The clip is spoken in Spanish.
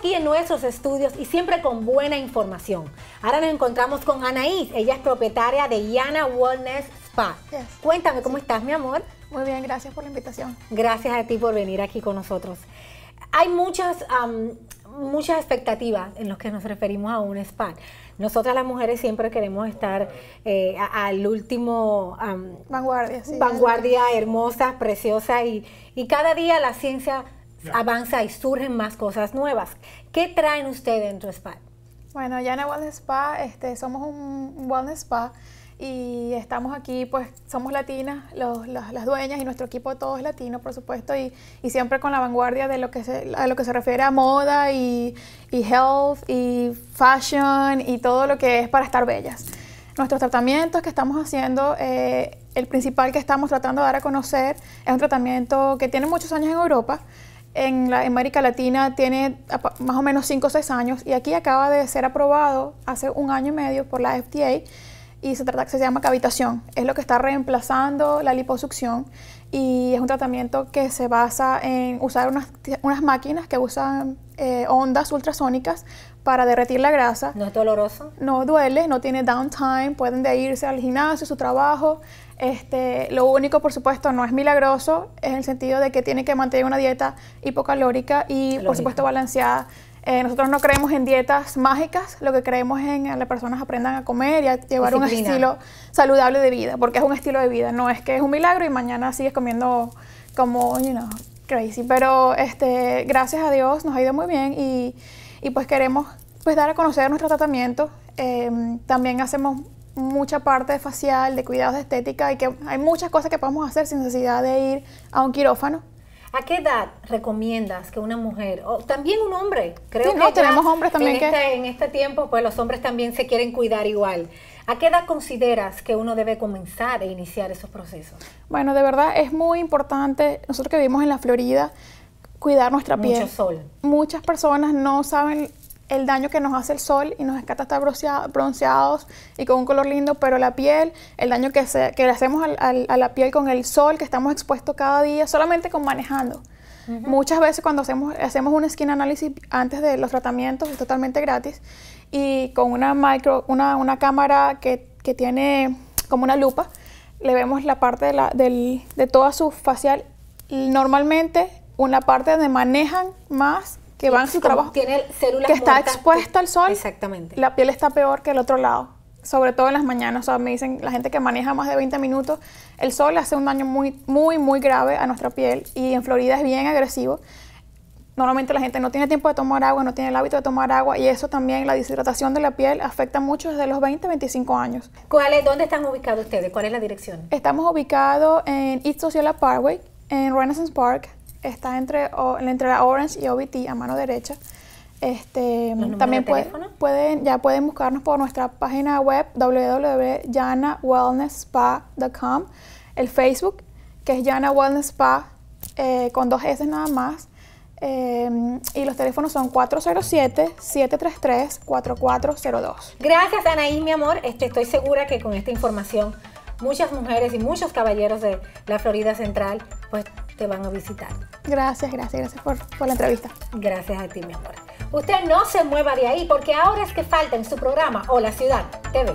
aquí en nuestros estudios y siempre con buena información. Ahora nos encontramos con Anaís, ella es propietaria de Yana Wellness Spa. Yes. Cuéntame, ¿cómo estás, mi amor? Muy bien, gracias por la invitación. Gracias a ti por venir aquí con nosotros. Hay muchas, muchas expectativas en los que nos referimos a un spa. Nosotras las mujeres siempre queremos estar eh, al último Vanguardia, sí. vanguardia, hermosa, preciosa y, y cada día la ciencia avanza y surgen más cosas nuevas. ¿Qué traen ustedes en tu spa? Bueno, ya en el Wellness Spa, este, somos un Wellness Spa y estamos aquí, pues somos latinas, los- las, las dueñas y nuestro equipo todo es latino, por supuesto, y, y siempre con la vanguardia de lo que se, a lo que se refiere a moda y, y health y fashion y todo lo que es para estar bellas. Nuestros tratamientos que estamos haciendo, eh, el principal que estamos tratando de dar a conocer es un tratamiento que tiene muchos años en Europa. En la en América Latina tiene más o menos 5 o 6 años y aquí acaba de ser aprobado hace un año y medio por la FDA y se, trata, se llama cavitación. Es lo que está reemplazando la liposucción y es un tratamiento que se basa en usar unas, unas máquinas que usan eh, ondas ultrasónicas para derretir la grasa ¿No es doloroso? no duele, no tiene downtime, pueden de irse al gimnasio, su trabajo. Este, lo único, por supuesto, no es milagroso, es en el sentido de que tiene que mantener una dieta hipocalórica y, por supuesto, balanceada. Eh, nosotros no creemos en dietas mágicas, lo que creemos es en que las personas aprendan a comer y a llevar un estilo saludable de vida, porque es un estilo de vida, no es que es un milagro y mañana sigues comiendo como, you know, crazy. Pero este, gracias a Dios nos ha ido muy bien y, y pues queremos pues dar a conocer nuestro tratamiento. Eh, también hacemos mucha parte facial, de cuidados de estética y que hay muchas cosas que podemos hacer sin necesidad de ir a un quirófano. ¿A qué edad recomiendas que una mujer, o también un hombre, creo Sí, que no, tenemos hombres también en que- este, en este tiempo, pues los hombres también se quieren cuidar igual. ¿A qué edad consideras que uno debe comenzar e iniciar esos procesos? Bueno, de verdad es muy importante, nosotros que vivimos en la Florida, cuidar nuestra Mucho piel. sol. Muchas personas no saben el daño que nos hace el sol y nos encanta estar broncea- bronceados y con un color lindo, pero la piel, el daño que, se- que le hacemos al- al- a la piel con el sol, que estamos expuestos cada día, solamente con manejando. Muchas veces cuando hacemos, hacemos un skin análisis antes de los tratamientos, es totalmente gratis, y con una, micro, una, una cámara que, que tiene como una lupa, le vemos la parte de, la, del- de toda su facial. Normalmente, una parte donde manejan más, que van a su trabajo, Tiene células que está muertas, expuesta al sol, Exactamente. la piel está peor que el otro lado, sobre todo en las mañanas. O sea, me dicen la gente que maneja más de 20 minutos, el sol hace un daño muy, muy, muy grave a nuestra piel y en Florida es bien agresivo. Normalmente la gente no tiene tiempo de tomar agua, no tiene el hábito de tomar agua y eso también, la deshidratación de la piel, afecta mucho desde los 20 25 años. ¿Cuál es- ¿Dónde están ubicados ustedes? ¿Cuál es la dirección? Estamos ubicados en East Osceola Parkway, en Renaissance Park. Está entre, o- entre la Orange y OBT a mano derecha. Este, también de puede- pueden, ya pueden buscarnos por nuestra página web www.janawellnessspa.com, el Facebook, que es Jana Wellness Spa, eh, con dos S nada más. Eh, y los teléfonos son 407-733-4402. Gracias, Anaí, mi amor. Este, estoy segura que con esta información muchas mujeres y muchos caballeros de la Florida Central pues te van a visitar. Gracias, gracias, gracias por, por la entrevista. Gracias a ti, mi amor. Usted no se mueva de ahí porque ahora es que falta en su programa Hola Ciudad TV.